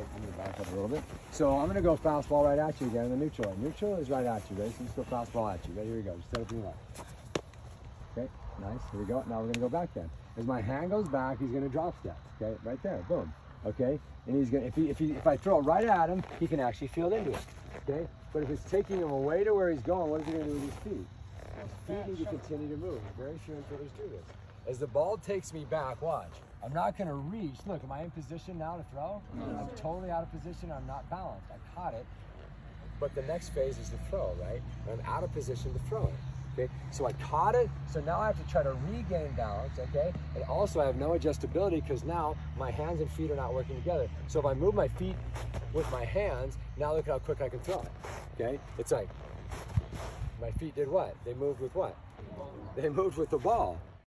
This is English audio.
So I'm gonna back up a little bit. So I'm gonna go fastball right at you again in the neutral. Neutral is right at you. Ready? So just go fastball at you. Ready? Here we go. Just set up your left. Okay, nice. Here we go. Now we're gonna go back then. As my hand goes back, he's gonna drop step. Okay, right there. Boom. Okay, and he's gonna if he if he if I throw it right at him, he can actually field into it. Okay, but if it's taking him away to where he's going, what is he gonna do with his feet? His feet need to continue to move. Very few infielders do this. As the ball takes me back, watch. I'm not gonna reach. Look, am I in position now to throw? I'm totally out of position. I'm not balanced. I caught it. But the next phase is the throw, right? I'm out of position to throw it. Okay, so I caught it, so now I have to try to regain balance, okay? And also I have no adjustability because now my hands and feet are not working together. So if I move my feet with my hands, now look how quick I can throw it, okay? It's like, my feet did what? They moved with what? They moved with the ball.